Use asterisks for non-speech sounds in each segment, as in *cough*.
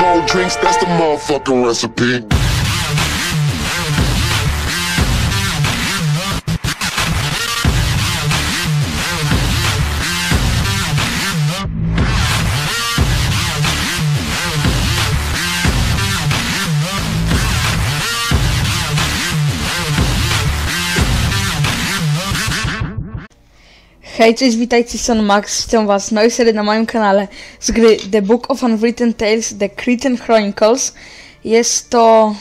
cold drinks, that's the motherfucking recipe. Hej, cześć, witajcie, Son Max, witam was nowej serii na moim kanale z gry The Book of Unwritten Tales, The Cretan Chronicles. Jest to...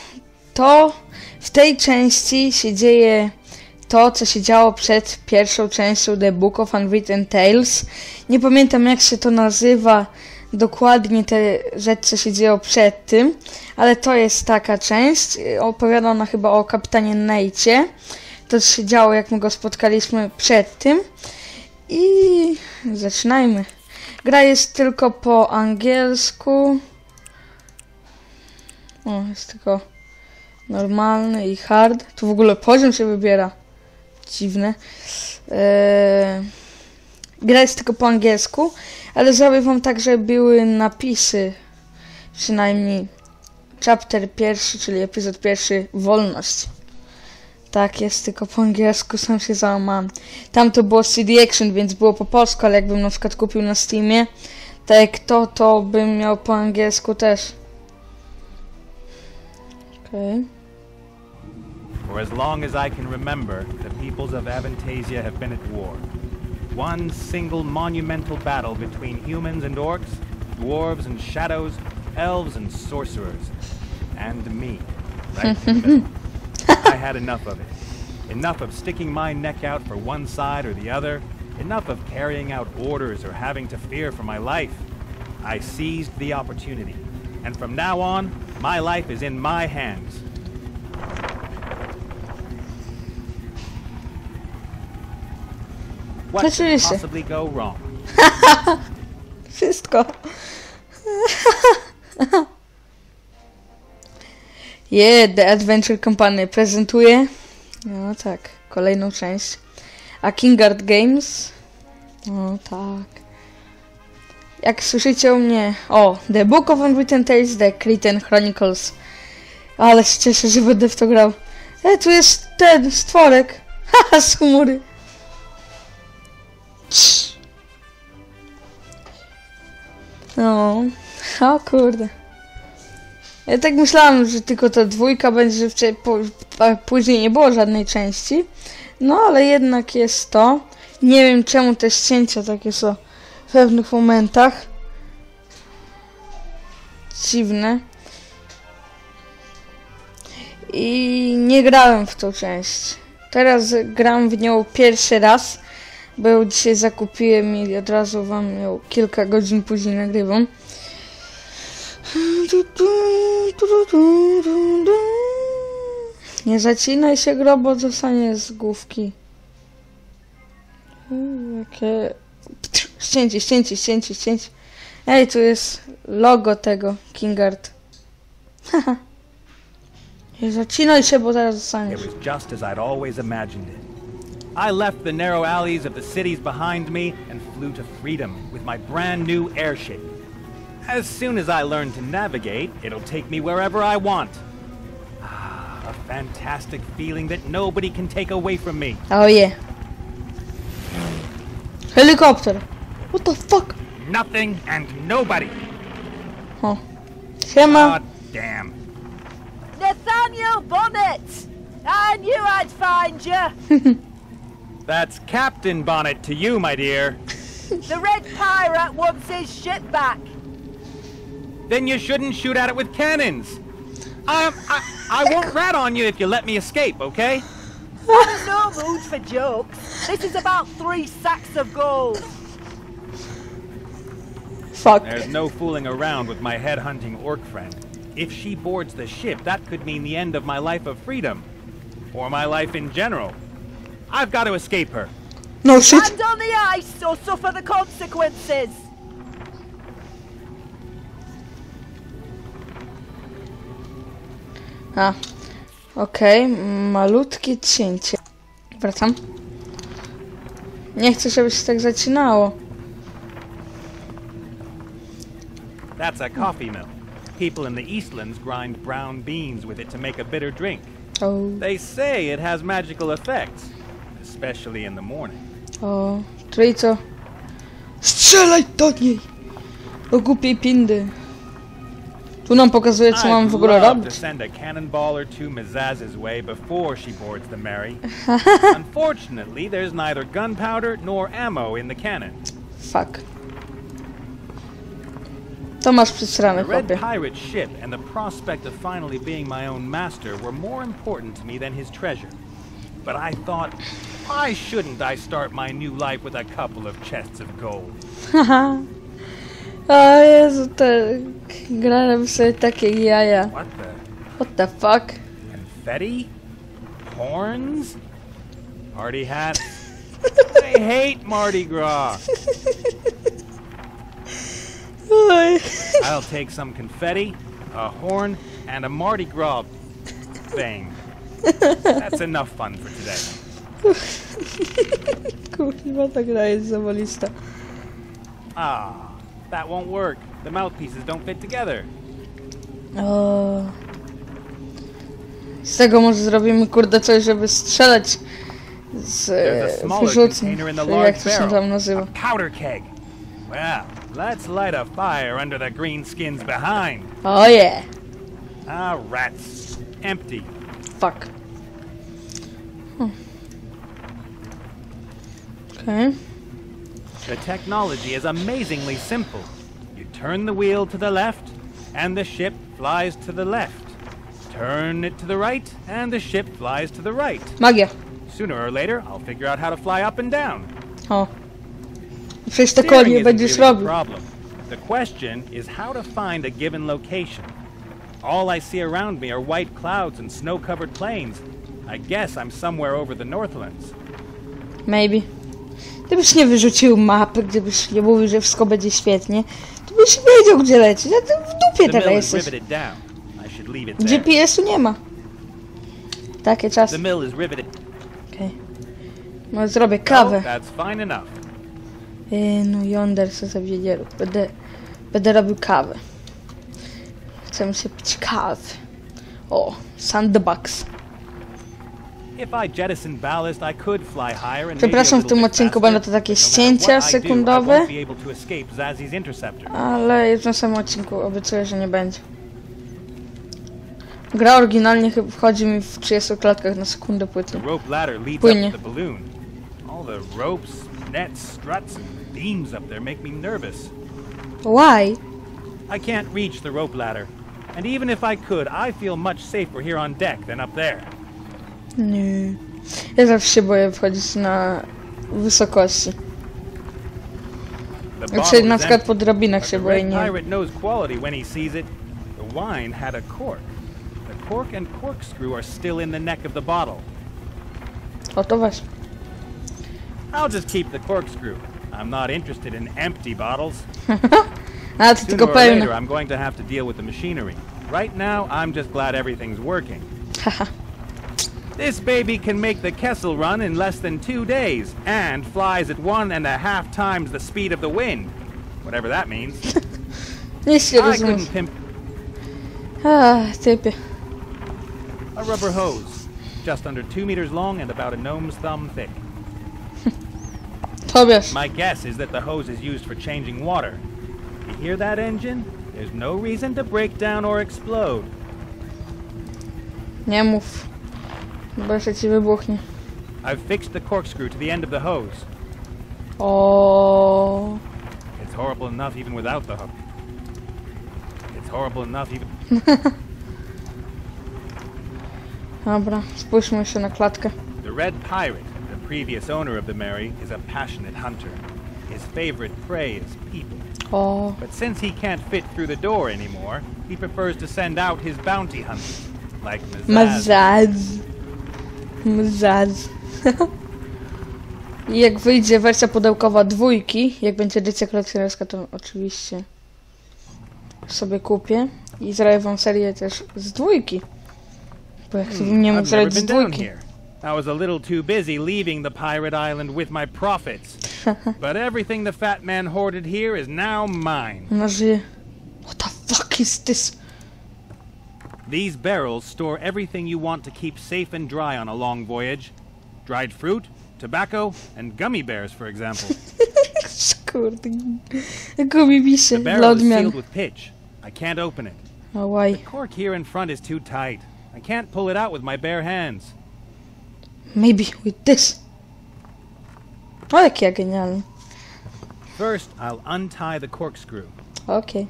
to... w tej części się dzieje to, co się działo przed pierwszą częścią The Book of Unwritten Tales. Nie pamiętam jak się to nazywa dokładnie te rzeczy, co się działo przed tym, ale to jest taka część. Opowiada ona chyba o kapitanie Nejcie. To, co się działo, jak my go spotkaliśmy przed tym. I zaczynajmy. Gra jest tylko po angielsku. O, jest tylko normalny i hard. Tu w ogóle poziom się wybiera. Dziwne. Eee, gra jest tylko po angielsku, ale zrobię wam tak, żeby były napisy. Przynajmniej chapter pierwszy, czyli epizod pierwszy, wolność. Tak, jest tylko po angielsku, sam się załamałem. Tam to było CD Action, więc było po polsku, ale jakbym na przykład kupił na Steamie, tak jak to, to bym miał po angielsku też. Okej. Okay. For as long as I can remember, the peoples of Avantasia have been at war. One single monumental battle between humans and orcs, dwarves and shadows, elves and sorcerers, and me. Right. *laughs* I had enough of it. Enough of sticking my neck out for one side or the other. Enough of carrying out orders or having to fear for my life. I seized the opportunity. And from now on, my life is in my hands. What could possibly go wrong? *laughs* Wszystko. *laughs* Yeah, The Adventure Company prezentuje. No tak, kolejną część. A Kingard Games. No tak. Jak słyszycie u mnie. O, The Book of Unwritten Tales, The Cretan Chronicles. Ale się cieszę, że będę w to grał. E, tu jest ten stworek. *laughs* Haha, z. Cii. No, o kurde. Ja tak myślałam, że tylko ta dwójka będzie, że później nie było żadnej części. No, ale jednak jest to. Nie wiem czemu te ścięcia takie są w pewnych momentach. Dziwne. I nie grałem w tą część. Teraz gram w nią pierwszy raz, bo ją dzisiaj zakupiłem i od razu wam ją kilka godzin później nagrywam. Nie zacinaj się grobo, zostanie z główki. Jakie... Ścięcie, ścięcie, ścięcie, ścięcie. Ej, tu jest logo tego Kingard. Haha. Nie zacinaj się, bo zaraz It zostaniesz. was just as I'd always imagined it. I left the narrow alleys of the cities behind me and flew to freedom with my brand new airship. As soon as I learn to navigate, it'll take me wherever I want. Ah, a fantastic feeling that nobody can take away from me. Oh yeah. Helicopter. What the fuck? Nothing and nobody. Huh. Siema. Ah, damn. Nathaniel Bonnet! I knew I'd find you! *laughs* That's Captain Bonnet to you, my dear. the Red Pirate wants his ship back! Then you shouldn't shoot at it with cannons. I, I, I won't *laughs* rat on you if you let me escape, okay? I'm in no mood for jokes. This is about three sacks of gold. Fuck. There's no fooling around with my headhunting orc friend. If she boards the ship, that could mean the end of my life of freedom. Or my life in general. I've got to escape her. No shit. Land on the ice or suffer the consequences! A. Okej, malutkie cięcie. Wracam. Nie chcę, żeby się tak zacinało. That's a coffee mill. People in the Eastlands grind brown beans with it to make a bitter drink. O, They say it has magical effects, especially in the morning. o, czyli co? Strzelaj do niej! Do głupiej pindy. Tu nam pokazuje, co mam w ogóle to robić. send a cannonball or two Mazaz's way before she boards the Mary. *laughs* Unfortunately, there's neither gunpowder nor ammo in the cannon. Fuck. To masz The przesrane, Red. Pirate ship and the prospect of finally being my own master were more important to me than his treasure. But I thought, why shouldn't I start my new life with a couple of chests of gold? *laughs* O Jezu, te... Grałem sobie takie jaja. What the? What the fuck? Confetti? Horns? Party hat? *laughs* I hate Mardi Gras. I'll take some confetti, a horn, and a Mardi Gras thing. That's enough fun for today. *laughs* Kurwa, ta gra jest zawalista. Ah, that won't work. The mouthpieces don't fit together. O. Z tego może zrobimy kurde coś, żeby strzelać z e, wyrzutni, container in the czy jak to się tam nazywa. Powder keg. Well, let's light a fire under the green skins behind. Oje! Ah, rats. Empty. Fuck. Hmm. Okej. The technology is amazingly simple. You turn the wheel to the left, and the ship flies to the left. Turn it to the right, and the ship flies to the right. Magia. Sooner or later, I'll figure out how to fly up and down. Oh. O. Przecież to Steering isn't będziesz robił. problem. The question is how to find a given location. All I see around me are white clouds and snow-covered plains. I guess I'm somewhere over the Northlands. Maybe. Gdybyś nie wyrzucił mapy, gdybyś nie mówił, że wszystko będzie świetnie, to byś wiedział, gdzie lecieć. A ty w dupie teraz jesteś. GPS-u nie ma. Takie czasy. Okej. No zrobię Oh, kawę. enough. Yy, no yonder co za wiedzielu. Będę, będę robił kawę. Chcemy się pić kawy. O, sandbox. Przepraszam, w tym odcinku będą to takie ścięcia I do, I sekundowe. won't be able to escape Zazzy's interceptor. Ale w tym samym odcinku obiecuję, że nie będzie. Gra oryginalnie chyba wchodzi mi w 30 klatkach na sekundę The płytnie. rope ladder leads Płynie. up to the balloon. All the ropes, nets, struts, and beams up there make me nervous. Why? I can't reach the rope ladder. And even if I could, I feel much safer here on deck than up there. Nie. Ja zawsze się boję wchodzić na wysokości. The Jak się bottle na przykład po drabinach się the boję, nie. Pirate knows quality when he sees it. The wine had a cork. The cork and corkscrew are still in the neck of the bottle. O to. I'll just keep the corkscrew. I'm not interested in empty bottles. *laughs* A, Sooner tylko pełne. I'm going to have to deal with the machinery. Right now, I'm just glad everything's working. *laughs* this baby can make the Kessel run in less than two days and flies at one and a half times the speed of the wind. Whatever that means. *laughs* Nic nie I rozumiesz. couldn't pimp Ach, typie. a rubber hose, just under two meters long and about a gnome's thumb thick. *laughs* Tobias. My guess is that the hose is used for changing water. You hear that engine? There's no reason to break down or explode. Nie mów. Bo jeszcze ci wybuchnie. I've fixed the corkscrew to the end of the hose. Oh. It's horrible enough even without the hook. It's horrible enough even. *laughs* Dobra, spójrzmy jeszcze na klatkę. The Red Pirate, the previous owner of the Mary, is a passionate hunter. His favorite prey is people. O. But since he can't fit through the door anymore, he prefers to send out his bounty hunters, like Mazaz. Mazaz. Mazaz. *laughs* I jak wyjdzie wersja pudełkowa dwójki, jak będzie edycja kolekcjonerska, to oczywiście sobie kupię. I zrobię wam serię też z dwójki. Bo jak nie mógł zrobić z dwójki. I was a little too busy leaving the pirate island with my profits. *laughs* but everything the fat man hoarded here is now mine. Żyje. What the fuck is this? These barrels store everything you want to keep safe and dry on a long voyage. Dried fruit, tobacco, and gummy bears, for example. Kurde. Mi pisze. The Dla barrel is sealed with pitch. I can't open it. Oh, why? The cork here in front is too tight. I can't pull it out with my bare hands. Maybe with this. O, jak ja genialny. First, I'll untie the corkscrew. Okej.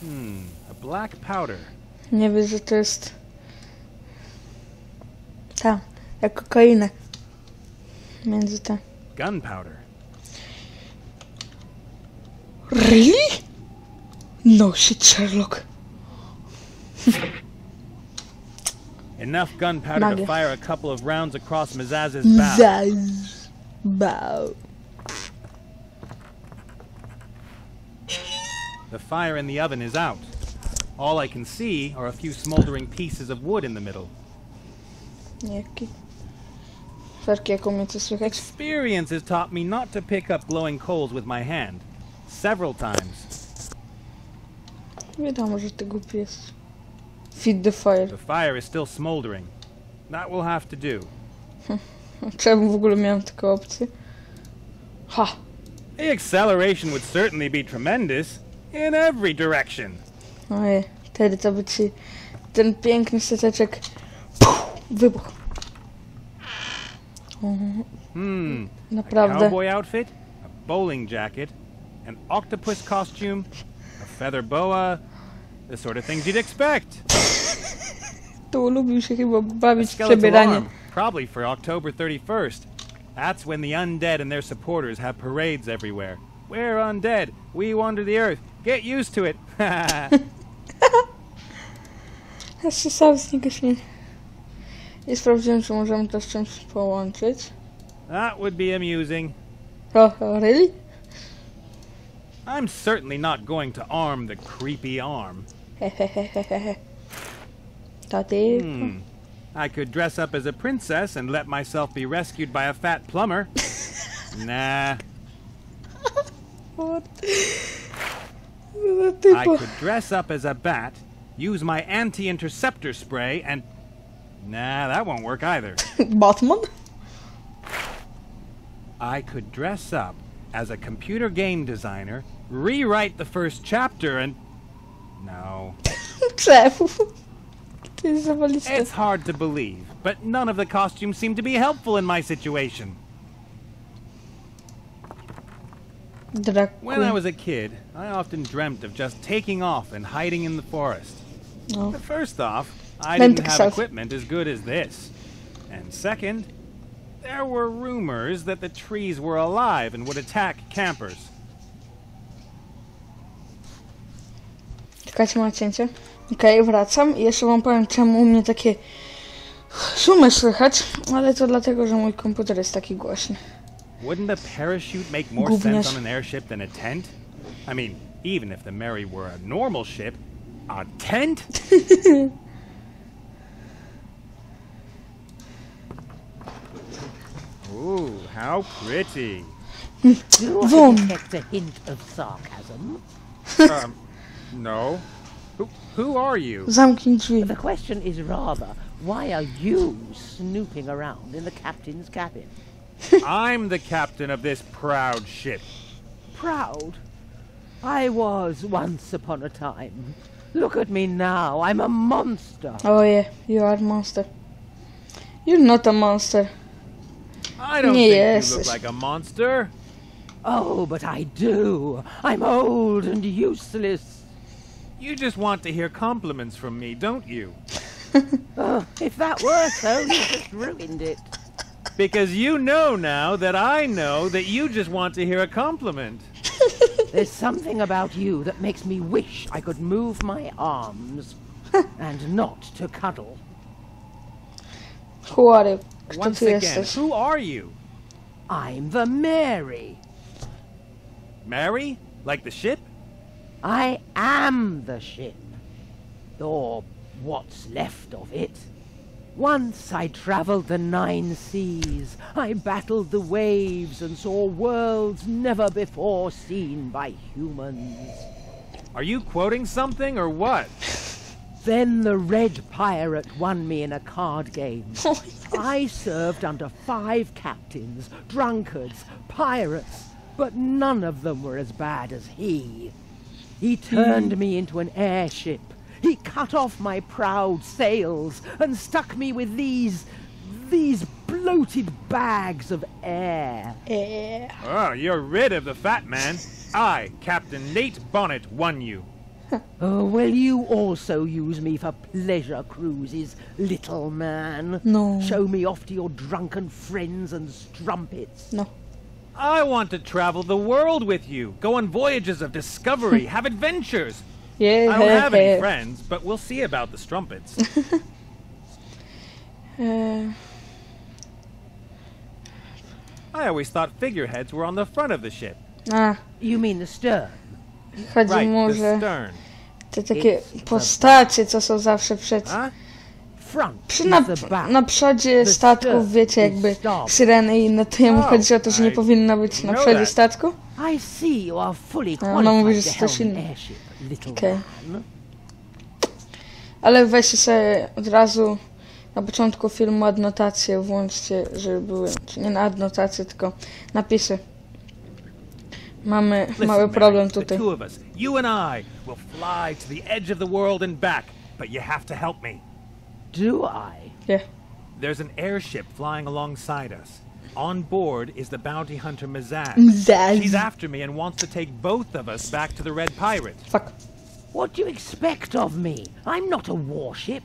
Hmm, a black powder. Nie wiesz, że to jest... Ta, jak kokaina. Między te. Gunpowder. Really? No shit, Sherlock. Enough gunpowder to fire a couple of rounds across Mazaz's bow. Bow. The fire in the oven is out. All I can see are a few smoldering pieces of wood in the middle. Jaki? Ferki, jaką mnie to słychać? Experience has taught me not to pick up glowing coals with my hand. Several times. Wiadomo, że ty głupi jest. Feed the fire. The fire is still smoldering. That will have to do. Czemu w ogóle miałem taką opcję? Ha! The acceleration would certainly be tremendous in every direction. Ojej, wtedy to by ci ten piękny stateczek wybuchł. Hmm. Naprawdę. Cowboy outfit, a bowling jacket, an octopus costume, a feather boa, the sort of things you'd expect. Tu lubił się chyba bawić w przebieranie. probably for October 31st. That's when the undead and their supporters have parades everywhere. We're undead. We wander the earth. Get used to it. *laughs* Ja się sam z niego śmieję. I sprawdziłem, czy możemy to z czymś połączyć. that would be amusing. O, o, really? I'm certainly not going to arm the creepy arm. Hmm. I could dress up as a princess and let myself be rescued by a fat plumber. *laughs* nah. What? I could dress up as a bat, use my anti-interceptor spray, and... Nah, that won't work either. *laughs* Batman? I could dress up as a computer game designer, rewrite the first chapter, and... No. *laughs* Czemu? To jest zawaliste. It's hard to believe, but none of the costumes seem to be helpful in my situation. When I was a kid, I often dreamt of just taking off and hiding in the forest. No. But first off, I didn't have equipment as good as this. And second, there were rumors that the trees were alive and would attack campers. Czekajcie, ma cięcie. Okej, wracam i jeszcze wam powiem, czemu u mnie takie szumy słychać, ale to dlatego, że mój komputer jest taki głośny. Wouldn't a parachute make more Gówniarz. sense on an airship than a tent? I mean, even if the Mary were a normal ship, a tent? *laughs* Ooh, how pretty. *laughs* Do I detect a hint of sarcasm? Um, no. Who, who are you? Zamknij drzwi. The question is rather, why are you snooping around in the captain's cabin? I'm the captain of this proud ship. Proud? I was once upon a time. Look at me now, I'm a monster. Oh yeah, you are a monster. You're not a monster. I don't Yes. think you look like a monster. Oh, but I do. I'm old and useless. You just want to hear compliments from me, don't you? *laughs* Oh, if that were so, you just ruined it. Because you know now that I know that you just want to hear a compliment. *laughs* There's something about you that makes me wish I could move my arms *laughs* and not to cuddle. Who are you? Once again, who are you? I'm the Mary. Mary? Like the ship? I am the ship. Or what's left of it. Once I traveled the nine seas. I battled the waves and saw worlds never before seen by humans. Are you quoting something or what? Then the Red Pirate won me in a card game. *laughs* Oh, I served under five captains, drunkards, pirates, but none of them were as bad as he. He turned hmm. me into an airship. He cut off my proud sails and stuck me with these. these bloated bags of air. É. Oh, ah, you're rid of the fat man. I, Captain Nate Bonnet, won you. *laughs* Oh, will you also use me for pleasure cruises, little man? No. Show me off to your drunken friends and strumpets. No. I want to travel the world with you, go on voyages of discovery, *laughs* have adventures. Yeah. I don't have any *laughs* friends, but we'll see about the strumpets. E, *laughs* I always thought figureheads were on the front of the ship. a, You mean the stern? chodzi Right, mu, the że stern. te takie postacie, co są zawsze przed... Huh? Front Przy na, na przodzie The statków, wiecie, jakby syreny i inne, to jemu Oh, chodzi o to, że nie powinno być na przodzie statku. No, ona mówi, że to coś helm an inne. airship, little Okej. man. Ale weźcie sobie od razu na początku filmu adnotacje, włączcie, żeby były, czy nie na adnotacje, tylko napisy. Mamy Listen, mały Mary, problem the tutaj. two of us, you and I, will fly to the edge of the world and back, but you have to help me. Do I? Yeah. There's an airship flying alongside us. On board is the bounty hunter Mazaz. Mzaz. She's after me and wants to take both of us back to the Red Pirate. Fuck. What do you expect of me? I'm not a warship.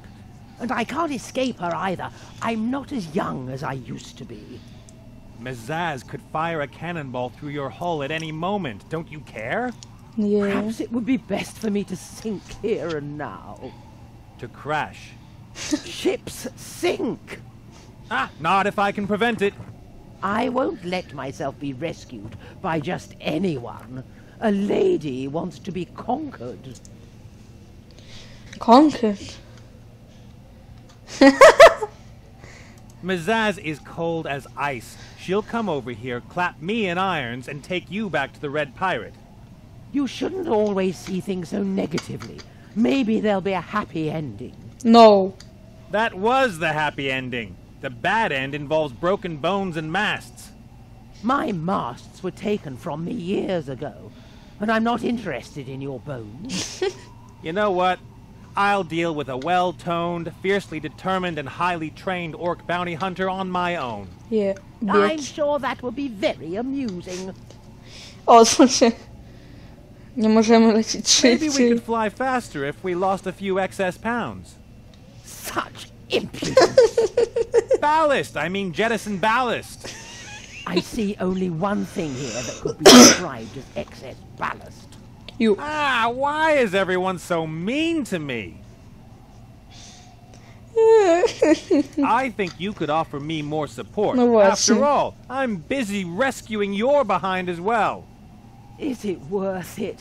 And I can't escape her either. I'm not as young as I used to be. Mazaz could fire a cannonball through your hull at any moment. Don't you care? Nie. Perhaps it would be best for me to sink here and now. To crash. *laughs* Ships sink! Ah, not if I can prevent it. I won't let myself be rescued by just anyone. A lady wants to be conquered. Conquered. *laughs* Mazaz is cold as ice. She'll come over here, clap me in irons, and take you back to the Red Pirate. You shouldn't always see things so negatively. Maybe there'll be a happy ending. No. That was the happy ending. The bad end involves broken bones and masts. My masts were taken from me years ago, and I'm not interested in your bones. *laughs* You know what? I'll deal with a well toned, fiercely determined, and highly trained orc bounty hunter on my own. Yeah. I'm sure that will be very amusing. O, znaczy... Nie możemy lecieć Maybe we szybciej. could fly faster if we lost a few excess pounds. Such impudence! *laughs* Ballast! I mean, jettison ballast! I see only one thing here that could be *coughs* described as excess ballast. You. Ah, why is everyone so mean to me? *laughs* I think you could offer me more support. No właśnie. After all, I'm busy rescuing your behind as well. Is it worth it?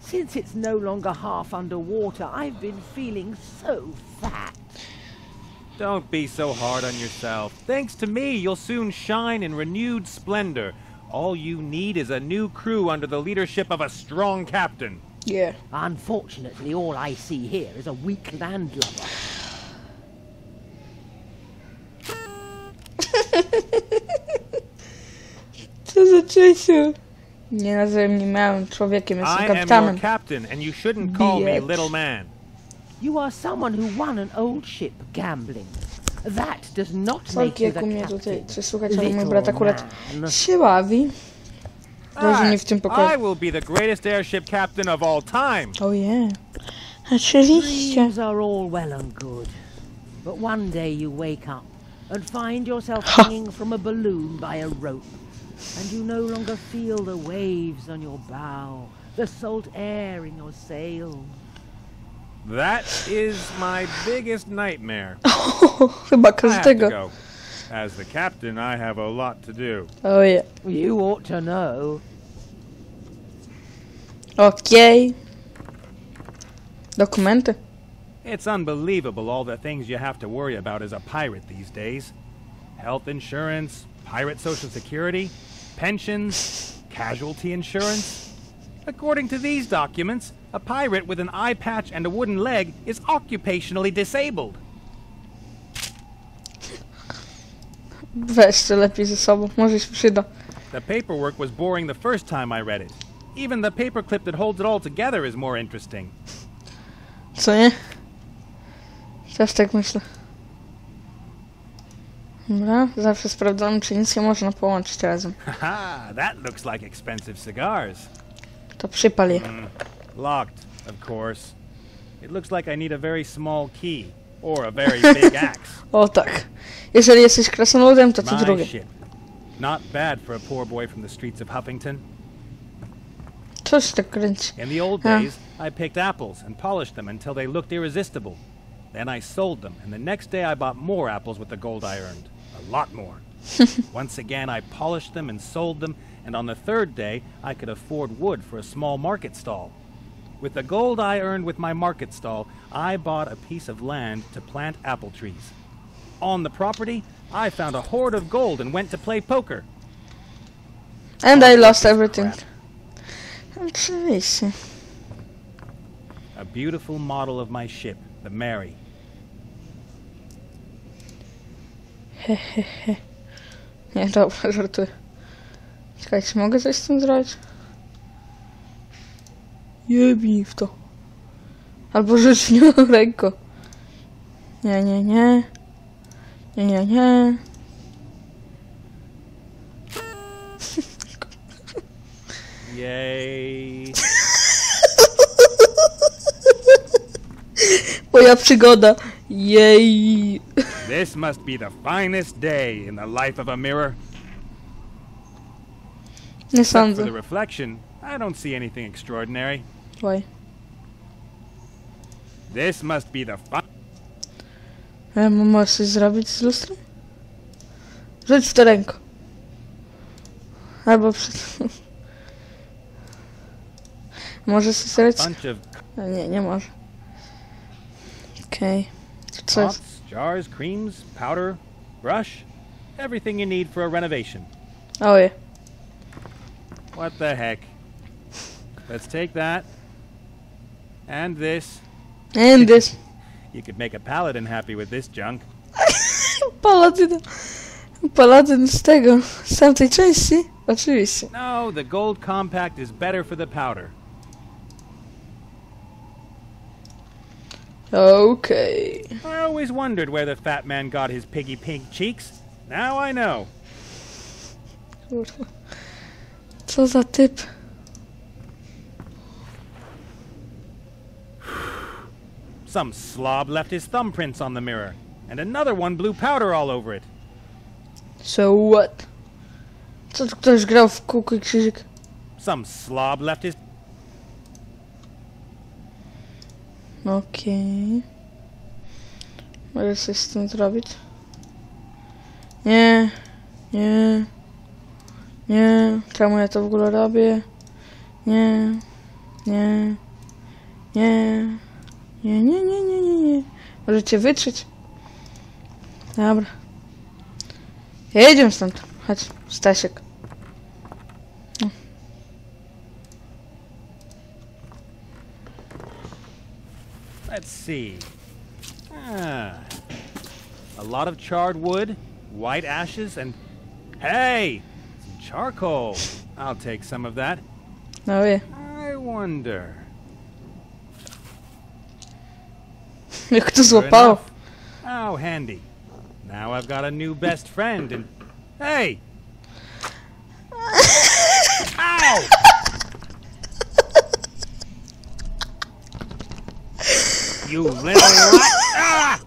Since it's no longer half underwater, I've been feeling so fat. Don't be so hard on yourself. Thanks to me, you'll soon shine in renewed splendor. All you need is a new crew under the leadership of a strong captain. Yeah. Unfortunately, all I see here is a weak landlubber. *laughs* Co za Czesiu? Nie nazywaj mnie małym człowiekiem, jestem I am your captain, and you shouldn't call me little man. You are someone who won an old ship gambling. That does not make you the mnie tutaj captain. przesłuchać, ale mój Little brat akurat man. się bawi. Dobrze, w tym I will be the greatest airship captain of all time. Oh yeah. Oczywiście. Dreams are all well and good, but one day you wake up and find yourself hanging from a balloon by a rope, and you no longer feel the waves on your bow, the salt air in your sails. That is my biggest nightmare. *laughs* Chyba I have to każdego. go. As the captain, I have a lot to do. Oh yeah. You ought to know. Okay. Dokumenty. It's unbelievable all the things you have to worry about as a pirate these days. Health insurance, pirate social security, pensions, casualty insurance. According to these documents, a pirate with an eye patch and a wooden leg is occupationally disabled. Weź to lepiej ze sobą, może się przyda. The paperwork was boring the first time I read it. Even the paperclip that holds it all together is more interesting. Co nie? Też tak myślę. Dobra, zawsze sprawdzam, czy nic nie można połączyć razem. *laughs* Haha, that looks like expensive cigars. To przypal je. Locked, of course. It looks like I need a very small key. Or a very big *laughs* axe. O tak. Jeżeli jesteś krasnoludem, to to My drugie. ship. Not bad for a poor boy from the streets of Huffington. Coś tak kręci. In the old days, I picked apples and polished them until they looked irresistible. Then I sold them, and the next day I bought more apples with the gold I earned. A lot more. *laughs* Once again, I polished them and sold them, and on the third day, I could afford wood for a small market stall. With the gold I earned with my market stall, I bought a piece of land to plant apple trees. On the property, I found a hoard of gold and went to play poker. And I lost everything. Oczywiście. A beautiful model of my ship, the Mary. *laughs* Nie, dobra, żartuję. Czekajcie, mogę coś z tym zrobić? Jebnij w to. Albo rzuć nią *laughs* ręką. Nie, nie, nie. Nie, nie, nie. Yay. Moja przygoda. Jej. This must be the finest day in the life of a mirror. Nie Except for sądzę. the reflection, I don't see anything extraordinary. Oj. This must be the fi- Ja mam możesz coś zrobić z lustrem? Rzuć to ręką. Albo przed... *laughs* Może sobie zrobić? Nie, nie może. Okej. To Co jest? jars, creams, powder, brush, everything you need for a renovation. Oh yeah. What the heck? Let's take that. And this. And this. You could make a paladin happy with this junk. Paladyn. Paladyn z tego. Z tamtej części? Oczywiście. No, the gold compact is better for the powder. Okay. I always wondered where the fat man got his piggy pink cheeks. Now I know. Co za typ? Some slob left his thumbprints on the mirror, and another one blew powder all over it. So what? Co ktoś grał w krzyżyk? Some slob left his. Okej. Mogę coś z tym zrobić? Nie. Nie. Nie. Czemu ja to w ogóle robię? Nie. Nie. Nie. Nie, nie, nie, nie, nie, nie. Możecie wytrzeć? Dobra. Jedziemy stąd. Chodź, Stasiek. Let's see. Ah. A lot of charred wood, white ashes, and. Hey! Some charcoal. I'll take some of that. No wie. I wonder. Jak to złapało. How handy. Now I've got a new best friend and. Hey! *laughs* Ow! You little rat! Ah!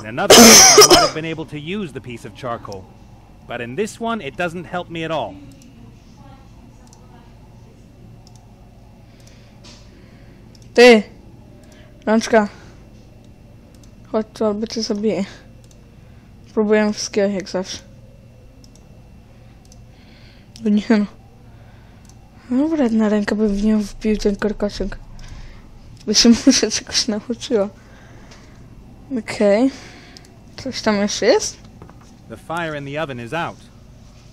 In another case, I might have been able to use the piece of charcoal. But in this one, it doesn't help me at all. Ty! Rączka. Chodź tu, albo cię zabiję. Próbujemy wszystkiego, jak zawsze. O nie no. No wredna ręka bym w nią wbił ten korkoczek. By się *laughs* muszę czegoś nauczyła. Okej. Coś tam jeszcze jest? The fire in the oven is out.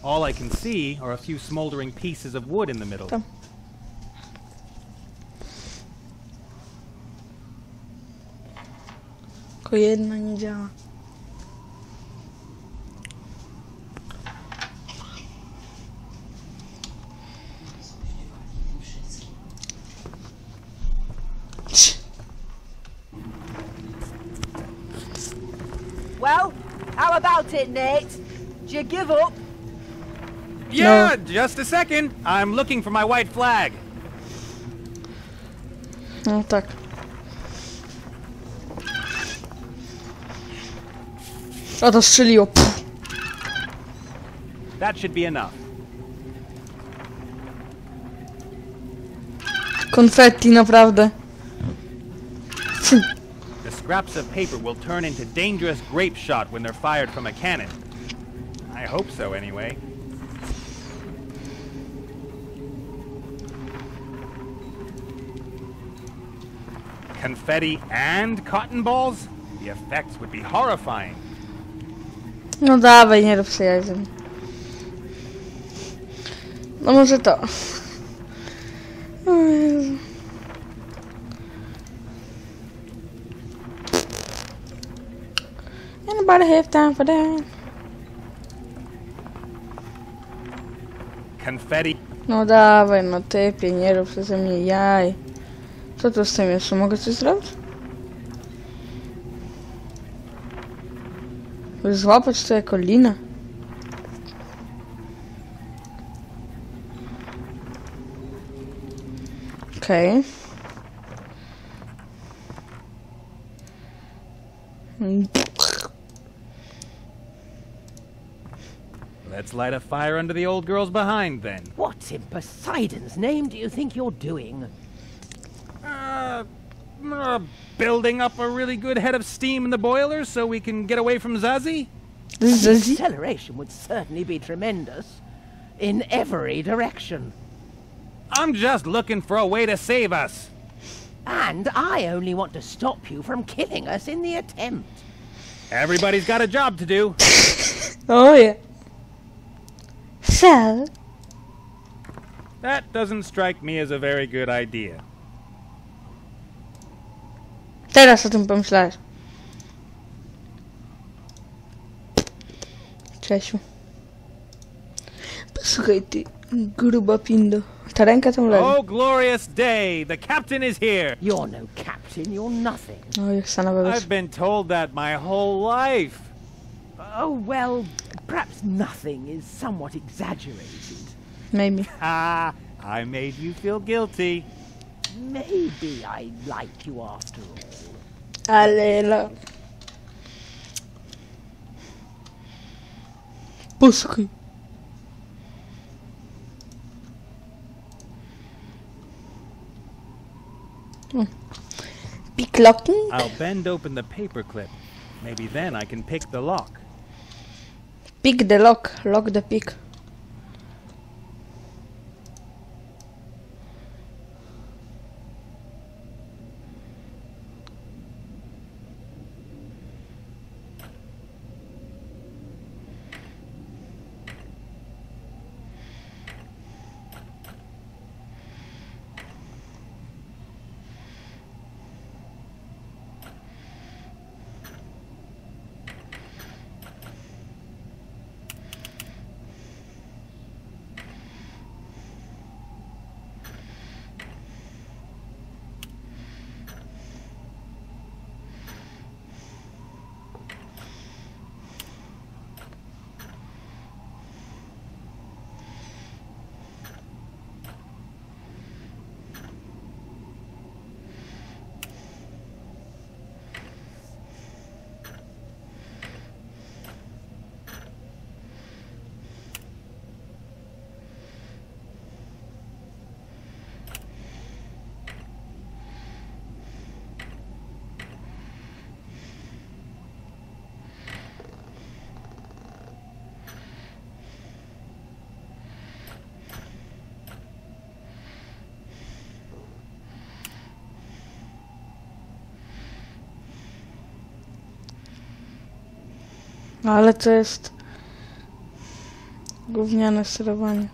All I can see are a few smoldering pieces of wood in the middle. Tam. Tylko jedna nie działa. Well, how about it, Nate? Do you give up? Yeah, just a second. I'm looking for my white flag. No tak. A to strzeliło. Pff. That should be enough. Konfetti, naprawdę. The scraps of paper will turn into dangerous grape shot when they're fired from a cannon. I hope so, anyway. Confetti and cotton balls? The effects would be horrifying. No dawaj, nie rób sobie jajzem. No może to. O Jezu. Anybody have time for that? Confetti. No dawaj, no typie, nie rób ze mnie jaj. Co tu z tym jeszcze? Mogę coś zrobić? Złapać to jako linę. Okej. Mm, Let's light a fire under the old girl's behind then. What in Poseidon's name do you think you're doing? Uh, building up a really good head of steam in the boiler so we can get away from Zazie? Zazie? Acceleration would certainly be tremendous. In every direction. I'm just looking for a way to save us. And I only want to stop you from killing us in the attempt. Everybody's got a job to do. Oh yeah. So, That doesn't strike me as a very good idea. Teraz o tym pomyślałeś. Czesiu. Posłuchaj ty, gruba pindo. Ta ręka tam leży. Oh, glorious day! The captain is here! You're no captain, you're nothing. O, jak sana być. I've been told that my whole life. Oh, well, perhaps nothing is somewhat exaggerated. Maybe. Ah, I made you feel guilty. Maybe I like you after all. Ale la... Posłuchaj. Pick locking? I'll bend open the paperclip. Maybe then I can pick the lock. Pick the lock. Lock the pick. Ale to jest gówniane sterowanie.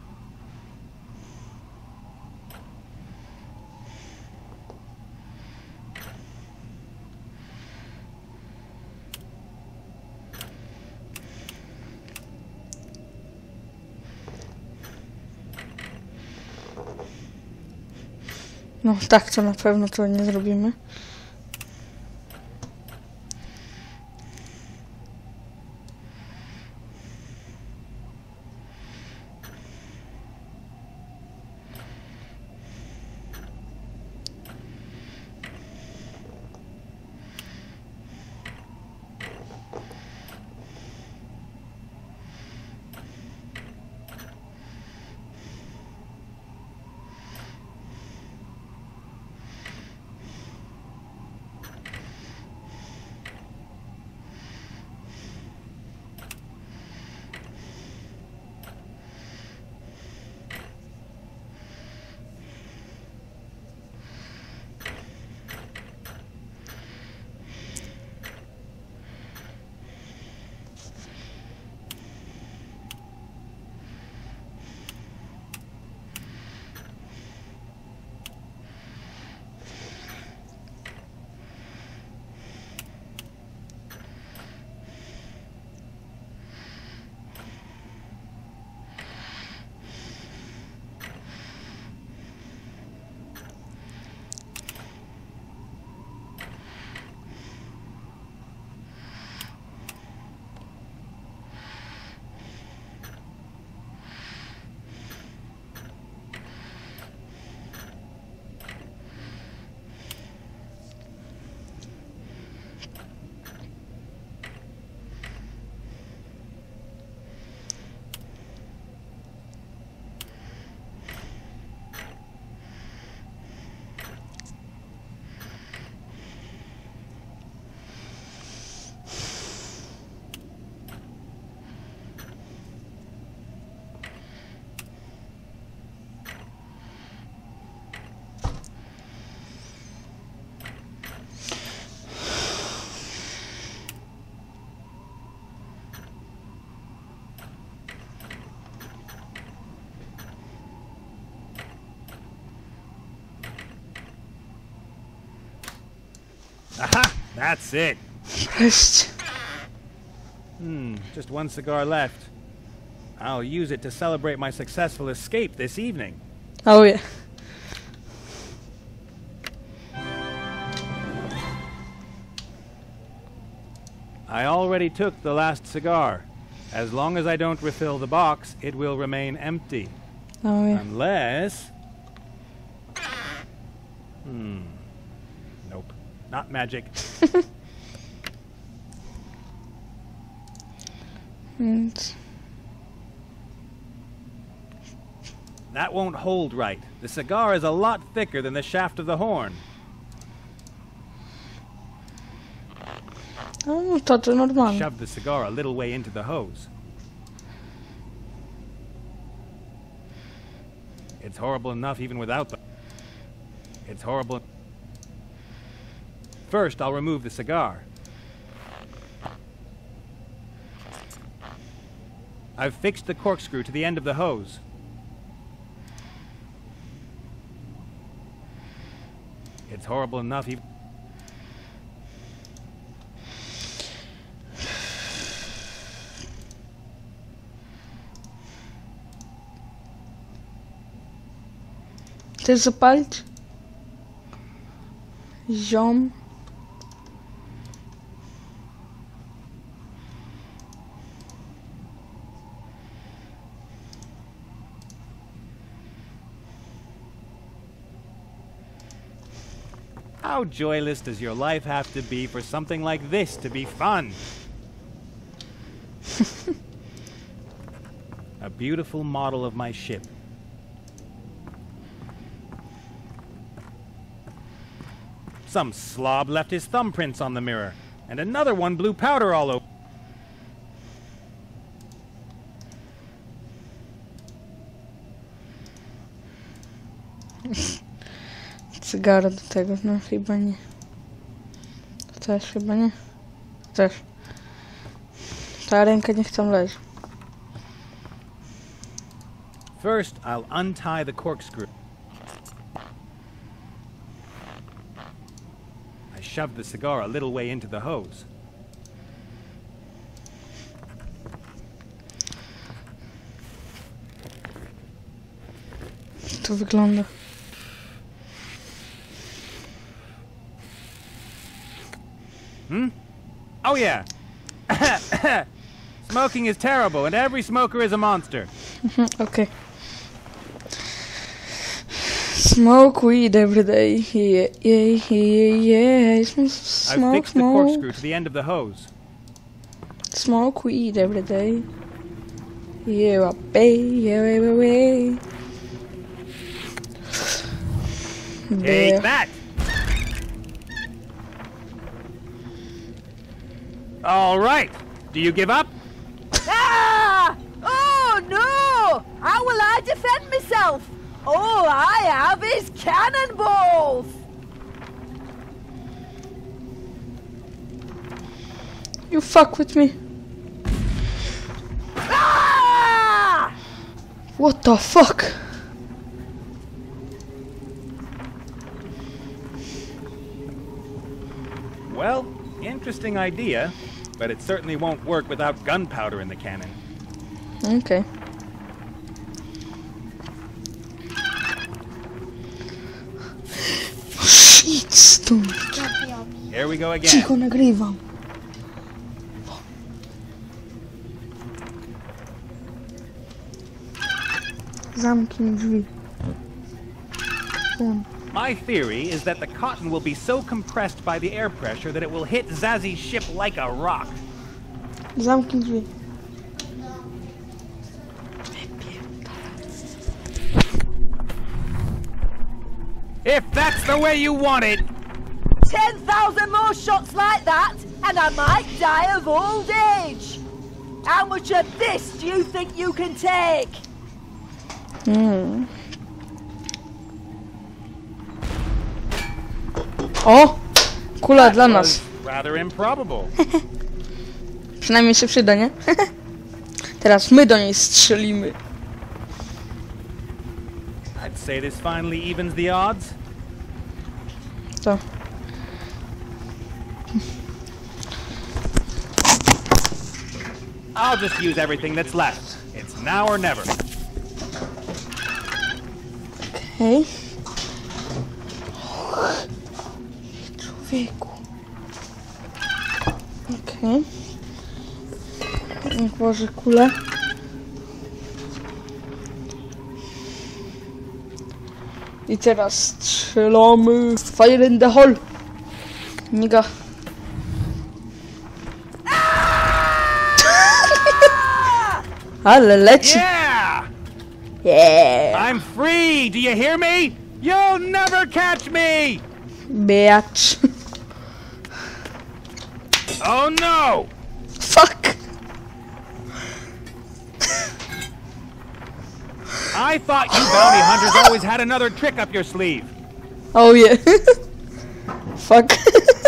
No tak, to na pewno to nie zrobimy. Aha! That's it. Hmm, just one cigar left. I'll use it to celebrate my successful escape this evening. Oh yeah. I already took the last cigar. As long as I don't refill the box, it will remain empty. Oh yeah. Unless. Hmm. Nope. Not magic. Więc... *laughs* That won't hold right. The cigar is a lot thicker than the shaft of the horn. Oh, no to to normalne. Shove the cigar a little way into the hose. It's horrible enough even without them. It's horrible. First, I'll remove the cigar. I've fixed the corkscrew to the end of the hose. It's horrible enough even. Chcesz zapalić? Ziom. How joyless does your life have to be for something like this to be fun? *laughs* A beautiful model of my ship. Some slob left his thumbprints on the mirror, and another one blew powder all over. Cygaro do tego, no chyba nie. Też chyba nie. Też. Ta ręka niech tam leży. First, I'll untie the corkscrew. I shoved the cigar a little way into the hose. To wygląda. Oh, yeah. *coughs* Smoking is terrible, and every smoker is a monster. *laughs* Okay. Smoke weed every day. Yeah, yeah, yeah, yeah. Sm- I've Smoke, fixed the corkscrew to the end of the hose. Smoke weed every day. Yeah, baby, yeah, baby. Take that! All right. Do you give up? Ah! Oh no! How will I defend myself? All I have is cannonballs! You fuck with me. Ah! What the fuck? Well, interesting idea, but it certainly won't work without gunpowder in the cannon. Okay. Stąd. Here we go again. Cicho nagrywam. Zamknij drzwi. My theory is that the cotton will be so compressed by the air pressure that it will hit Zazzy's ship like a rock. Zamknij drzwi. If that's the way you want it, 10,000 more shots like that, and I might die of old age! How much of this do you think you can take? Hmm. O! Kula dla nas. *laughs* Przynajmniej się przyda, nie? *laughs* Teraz my do niej strzelimy. I'd say this finally evens the odds. Co? I'll just use everything that's left. It's now or never. Hej. Człowieku. Okej. Niech włożę kulę. I teraz strzelamy. Fire in the hole. Niga. *laughs* Ale leci. Yeah! Yeah. I'm free! Do you hear me? You'll never catch me! Bitch. Oh no! Fuck. I thought you bounty hunters always had another trick up your sleeve. Oh yeah. *laughs* Fuck.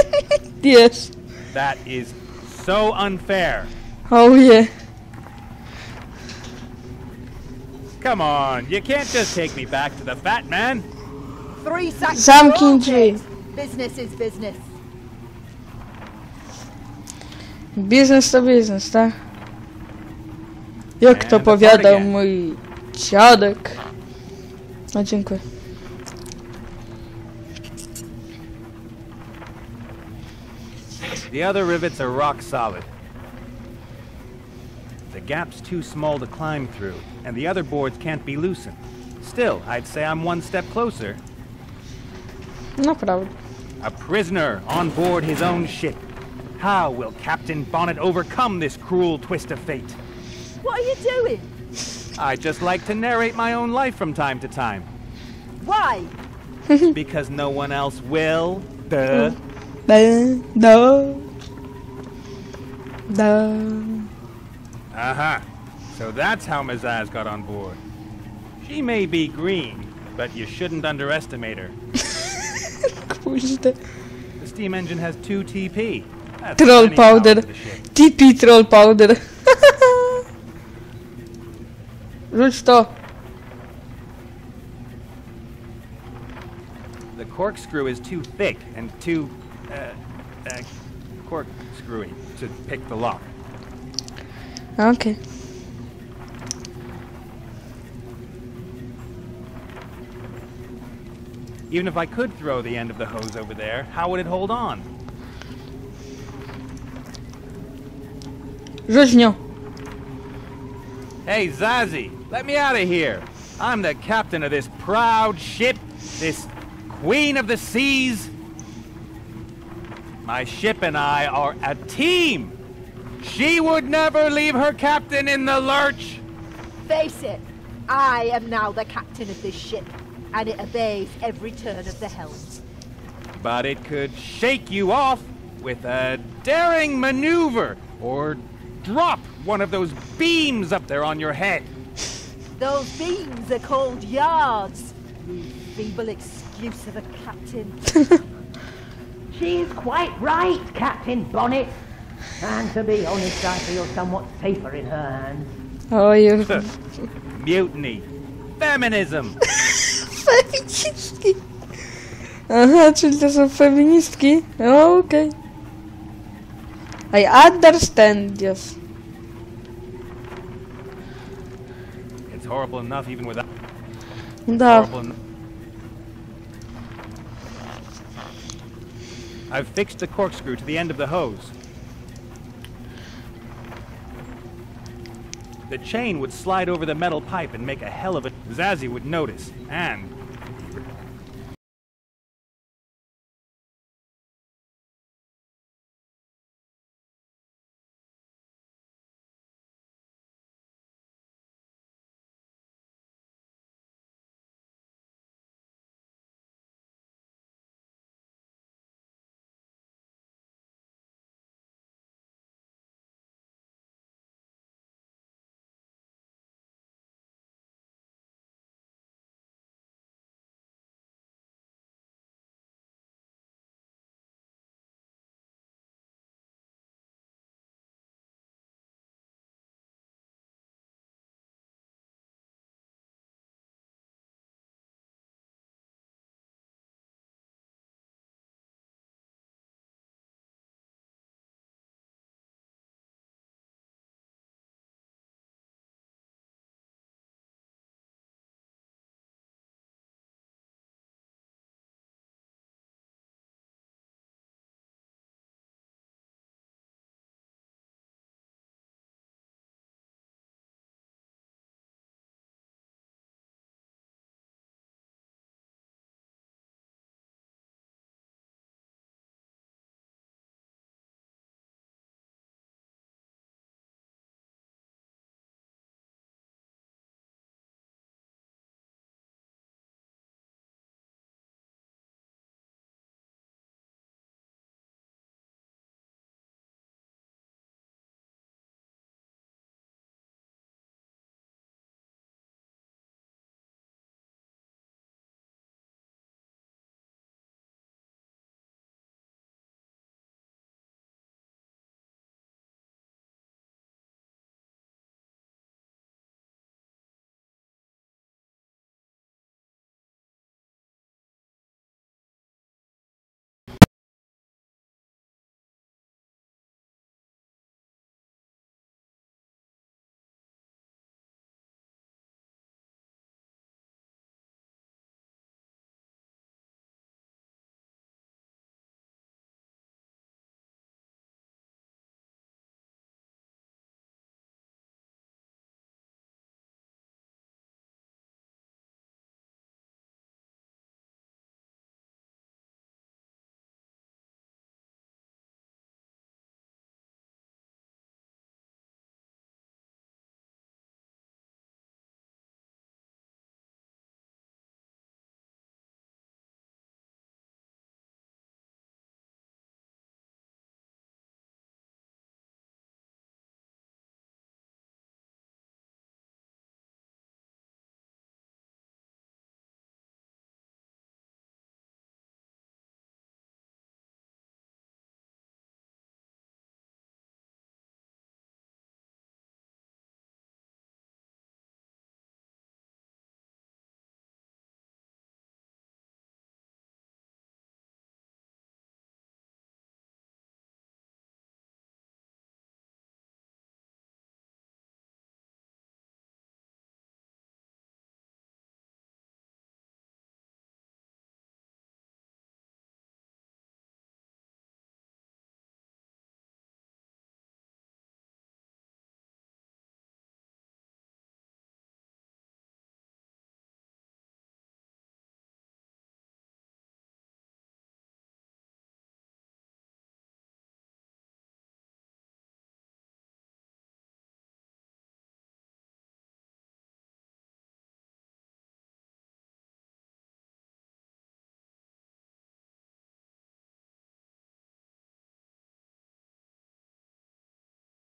*laughs* yes. That is so unfair. Oh yeah. Come on, you can't just take me back to the fat man. Three sacks Zamknij of Business is business. Biznes to biznes, tak? Jak to powiadał mój dziadek. No dziękuję. The other rivets are rock solid. The gap's too small to climb through, and the other boards can't be loosened. Still, I'd say I'm one step closer. Naprawdę. A prisoner on board his own ship. How will Captain Bonnet overcome this cruel twist of fate? What are you doing? I just like to narrate my own life from time to time. Why? *laughs* *laughs* Because no one else will. Duh. Da, da, da. Uh-huh. So that's how Mazaz got on board. She may be green, but you shouldn't underestimate her. *laughs* The steam engine has 2 TP troll powder. TP troll powder. *laughs* Rzuć to. The corkscrew is too thick and too uh, uh, corkscrewy to pick the lock. Okay. Even if I could throw the end of the hose over there, how would it hold on? Rzuć. Hey, Zazie, let me out of here. I'm the captain of this proud ship, this queen of the seas. My ship and I are a team. She would never leave her captain in the lurch. Face it, I am now the captain of this ship, and it obeys every turn of the helm. But it could shake you off with a daring maneuver or drop one of those beams up there on your head. Those beams are called yards. You feeble excuse of a captain. *laughs* She's quite right, Captain Bonnet. And to be honest, I feel somewhat safer in her hands. Oh, o, już. *laughs* Mutiny. Feminism. Feministki. *laughs* Aha, czyli to są feministki? O, Okej. I understand, yes. It's horrible enough even without horrible. I've fixed the corkscrew to the end of the hose. The chain would slide over the metal pipe and make a hell of a... Zazie would notice. And